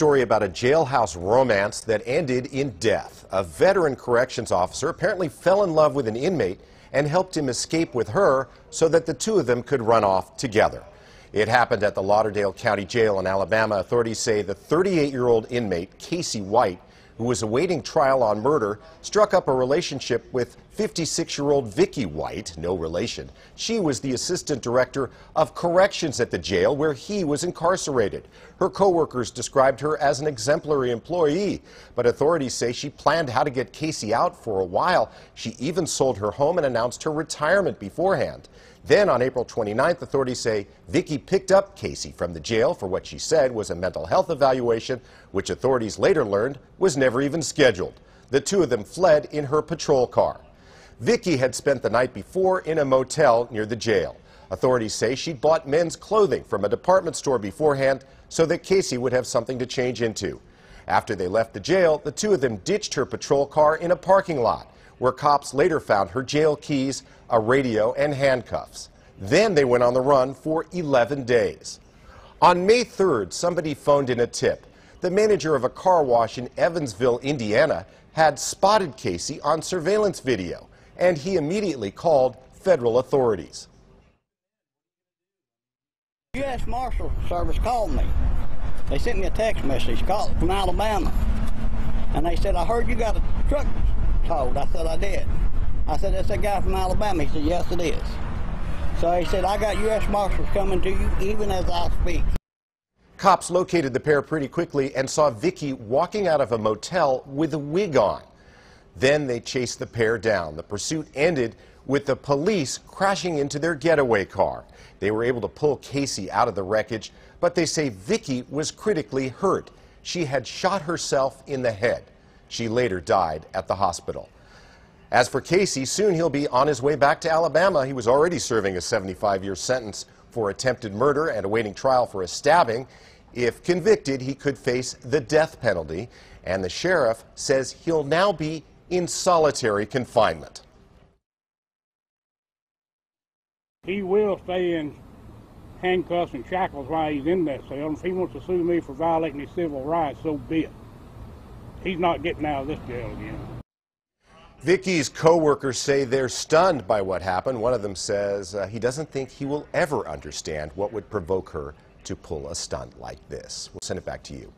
Story about a jailhouse romance that ended in death. A veteran corrections officer apparently fell in love with an inmate and helped him escape with her so that the two of them could run off together. It happened at the Lauderdale County Jail in Alabama. Authorities say the 38 year old inmate, Casey White, who was awaiting trial on murder, struck up a relationship with 56 year old Vicky White, no relation. She was the assistant director of corrections at the jail where he was incarcerated. Her coworkers described her as an exemplary employee, but authorities say she planned how to get Casey out for a while. She even sold her home and announced her retirement beforehand. Then on April 29th, authorities say Vicky picked up Casey from the jail for what she said was a mental health evaluation, which authorities later learned was never even scheduled. The two of them fled in her patrol car. Vicky had spent the night before in a motel near the jail. Authorities say she'd bought men's clothing from a department store beforehand so that Casey would have something to change into. After they left the jail, the two of them ditched her patrol car in a parking lot where cops later found her jail keys, a radio, and handcuffs. Then they went on the run for 11 days. On May 3rd, somebody phoned in a tip. The manager of a car wash in Evansville, Indiana, had spotted Casey on surveillance video, and he immediately called federal authorities. U.S. Marshal Service called me. They sent me a text message called from Alabama. And they said, I heard you got a truck told. I said, I did. I said, that's a guy from Alabama. He said, yes, it is. So he said, I got U.S. Marshals coming to you even as I speak. Cops located the pair pretty quickly and saw Vicky walking out of a motel with a wig on. Then they chased the pair down. The pursuit ended with the police crashing into their getaway car. They were able to pull Casey out of the wreckage, but they say Vicky was critically hurt. She had shot herself in the head. She later died at the hospital. As for Casey, soon he'll be on his way back to Alabama. He was already serving a 75 year sentence for attempted murder and awaiting trial for a stabbing. If convicted, he could face the death penalty, and the sheriff says he'll now be in solitary confinement. He will stay in handcuffs and shackles while he's in that cell. If he wants to sue me for violating his civil rights, so be it he's not getting out of this jail again. Vicky's co-workers say they're stunned by what happened. One of them says uh, he doesn't think he will ever understand what would provoke her to pull a stunt like this. We'll send it back to you.